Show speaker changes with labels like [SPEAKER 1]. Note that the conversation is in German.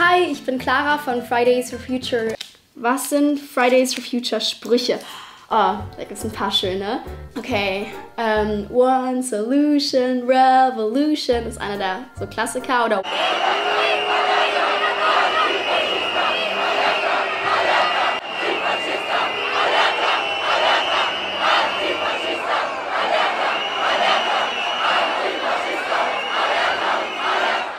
[SPEAKER 1] Hi, ich bin Clara von Fridays for Future. Was sind Fridays for Future Sprüche? Oh, da gibt es ein paar schöne. Okay, um, One Solution Revolution ist einer der so Klassiker oder